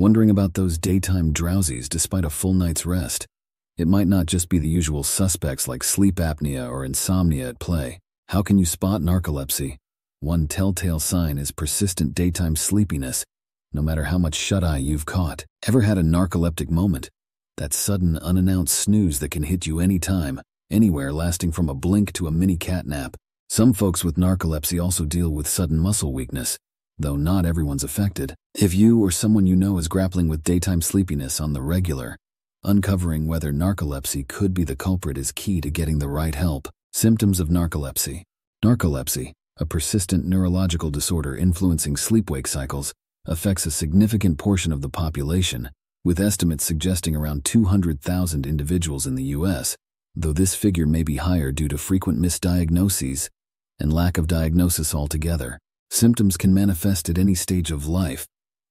Wondering about those daytime drowsies despite a full night's rest? It might not just be the usual suspects like sleep apnea or insomnia at play. How can you spot narcolepsy? One telltale sign is persistent daytime sleepiness, no matter how much shut-eye you've caught. Ever had a narcoleptic moment? That sudden, unannounced snooze that can hit you anytime, anywhere lasting from a blink to a mini catnap. Some folks with narcolepsy also deal with sudden muscle weakness, though not everyone's affected. If you or someone you know is grappling with daytime sleepiness on the regular, uncovering whether narcolepsy could be the culprit is key to getting the right help. Symptoms of narcolepsy. Narcolepsy, a persistent neurological disorder influencing sleep-wake cycles, affects a significant portion of the population, with estimates suggesting around 200,000 individuals in the U.S., though this figure may be higher due to frequent misdiagnoses and lack of diagnosis altogether. Symptoms can manifest at any stage of life,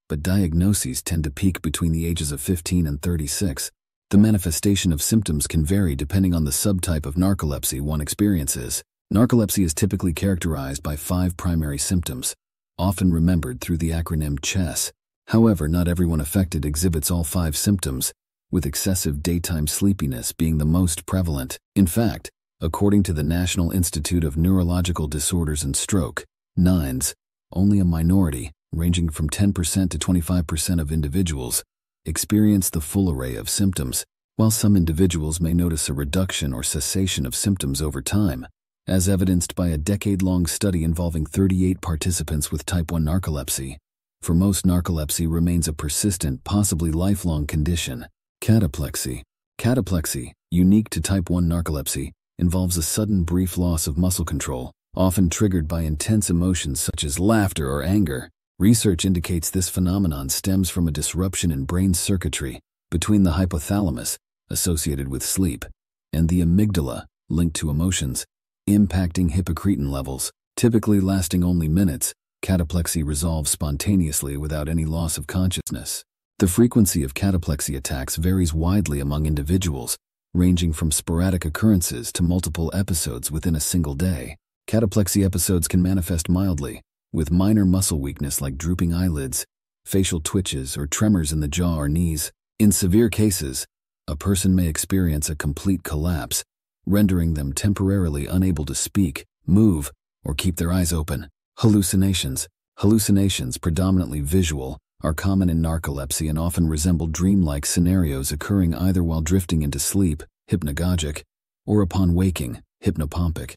but diagnoses tend to peak between the ages of 15 and 36. The manifestation of symptoms can vary depending on the subtype of narcolepsy one experiences. Narcolepsy is typically characterized by five primary symptoms, often remembered through the acronym CHESS. However, not everyone affected exhibits all five symptoms, with excessive daytime sleepiness being the most prevalent. In fact, according to the National Institute of Neurological Disorders and Stroke, NINDS, only a minority, ranging from 10% to 25% of individuals, experience the full array of symptoms, while some individuals may notice a reduction or cessation of symptoms over time, as evidenced by a decade-long study involving 38 participants with type 1 narcolepsy. For most, narcolepsy remains a persistent, possibly lifelong condition. Cataplexy. Cataplexy, unique to type 1 narcolepsy, involves a sudden brief loss of muscle control, often triggered by intense emotions such as laughter or anger. Research indicates this phenomenon stems from a disruption in brain circuitry between the hypothalamus, associated with sleep, and the amygdala, linked to emotions, impacting hypocretin levels, typically lasting only minutes. Cataplexy resolves spontaneously without any loss of consciousness. The frequency of cataplexy attacks varies widely among individuals, ranging from sporadic occurrences to multiple episodes within a single day. Cataplexy episodes can manifest mildly, with minor muscle weakness like drooping eyelids, facial twitches, or tremors in the jaw or knees. In severe cases, a person may experience a complete collapse, rendering them temporarily unable to speak, move, or keep their eyes open. Hallucinations. Hallucinations, predominantly visual, are common in narcolepsy and often resemble dreamlike scenarios occurring either while drifting into sleep, hypnagogic, or upon waking, hypnopompic.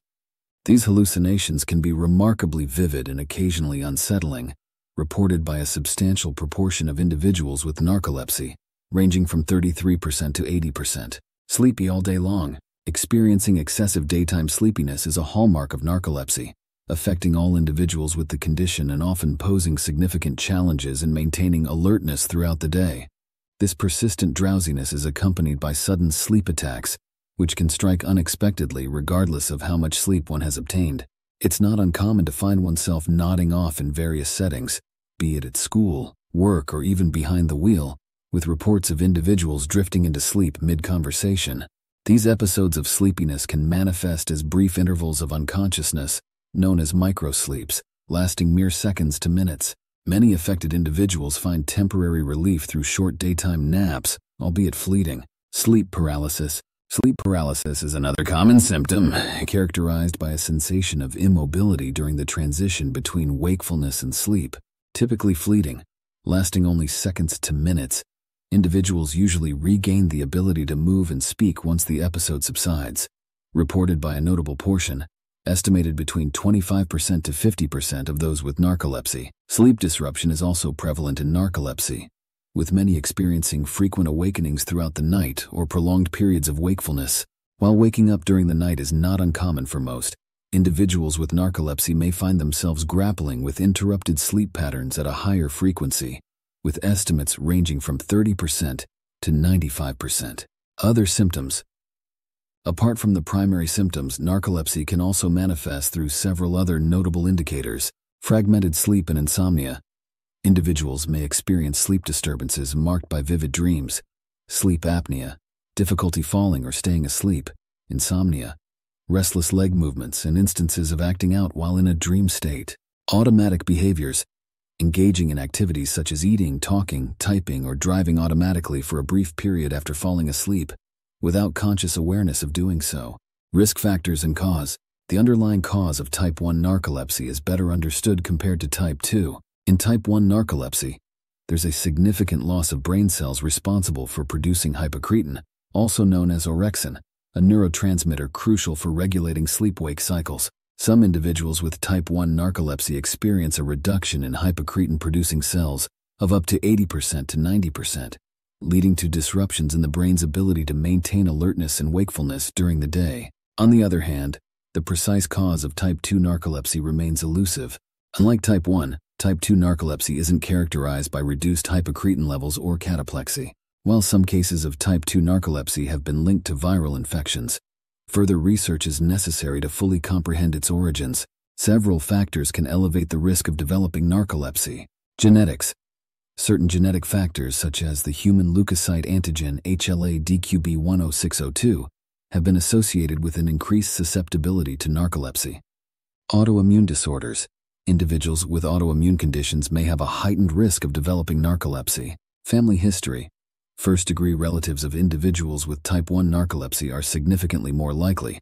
These hallucinations can be remarkably vivid and occasionally unsettling, reported by a substantial proportion of individuals with narcolepsy, ranging from 33% to 80%. Sleepy all day long. Experiencing excessive daytime sleepiness is a hallmark of narcolepsy, affecting all individuals with the condition and often posing significant challenges in maintaining alertness throughout the day. This persistent drowsiness is accompanied by sudden sleep attacks, which can strike unexpectedly regardless of how much sleep one has obtained. It's not uncommon to find oneself nodding off in various settings, be it at school, work, or even behind the wheel, with reports of individuals drifting into sleep mid-conversation. These episodes of sleepiness can manifest as brief intervals of unconsciousness, known as microsleeps, lasting mere seconds to minutes. Many affected individuals find temporary relief through short daytime naps, albeit fleeting. Sleep paralysis, Sleep paralysis is another common symptom, characterized by a sensation of immobility during the transition between wakefulness and sleep, typically fleeting, lasting only seconds to minutes. Individuals usually regain the ability to move and speak once the episode subsides, reported by a notable portion, estimated between 25% to 50% of those with narcolepsy. Sleep disruption is also prevalent in narcolepsy, with many experiencing frequent awakenings throughout the night or prolonged periods of wakefulness. While waking up during the night is not uncommon for most, individuals with narcolepsy may find themselves grappling with interrupted sleep patterns at a higher frequency, with estimates ranging from 30% to 95%. Other symptoms Apart from the primary symptoms, narcolepsy can also manifest through several other notable indicators fragmented sleep and insomnia, Individuals may experience sleep disturbances marked by vivid dreams, sleep apnea, difficulty falling or staying asleep, insomnia, restless leg movements, and instances of acting out while in a dream state. Automatic behaviors. engaging in activities such as eating, talking, typing, or driving automatically for a brief period after falling asleep, without conscious awareness of doing so. Risk factors and cause. The underlying cause of type 1 narcolepsy is better understood compared to type 2. In type 1 narcolepsy, there's a significant loss of brain cells responsible for producing hypocretin, also known as orexin, a neurotransmitter crucial for regulating sleep-wake cycles. Some individuals with type 1 narcolepsy experience a reduction in hypocretin-producing cells of up to 80% to 90%, leading to disruptions in the brain's ability to maintain alertness and wakefulness during the day. On the other hand, the precise cause of type 2 narcolepsy remains elusive. Unlike type 1, type 2 narcolepsy isn't characterized by reduced hypocretin levels or cataplexy. While some cases of type 2 narcolepsy have been linked to viral infections, further research is necessary to fully comprehend its origins. Several factors can elevate the risk of developing narcolepsy. Genetics. Certain genetic factors, such as the human leukocyte antigen HLA-DQB10602, have been associated with an increased susceptibility to narcolepsy. Autoimmune disorders. Individuals with autoimmune conditions may have a heightened risk of developing narcolepsy. Family history. First degree relatives of individuals with type 1 narcolepsy are significantly more likely,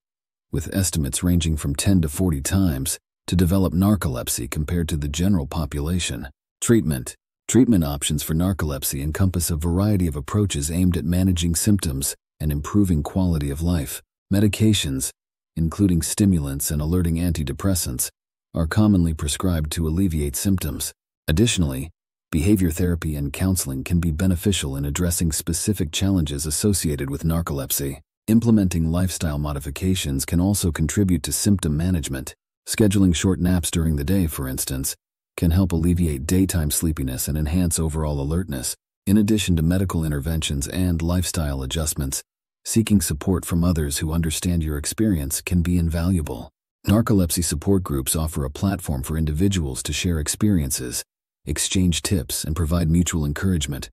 with estimates ranging from 10 to 40 times, to develop narcolepsy compared to the general population. Treatment. Treatment options for narcolepsy encompass a variety of approaches aimed at managing symptoms and improving quality of life. Medications, including stimulants and alerting antidepressants, are commonly prescribed to alleviate symptoms. Additionally, behavior therapy and counseling can be beneficial in addressing specific challenges associated with narcolepsy. Implementing lifestyle modifications can also contribute to symptom management. Scheduling short naps during the day, for instance, can help alleviate daytime sleepiness and enhance overall alertness. In addition to medical interventions and lifestyle adjustments, seeking support from others who understand your experience can be invaluable. Narcolepsy support groups offer a platform for individuals to share experiences, exchange tips, and provide mutual encouragement.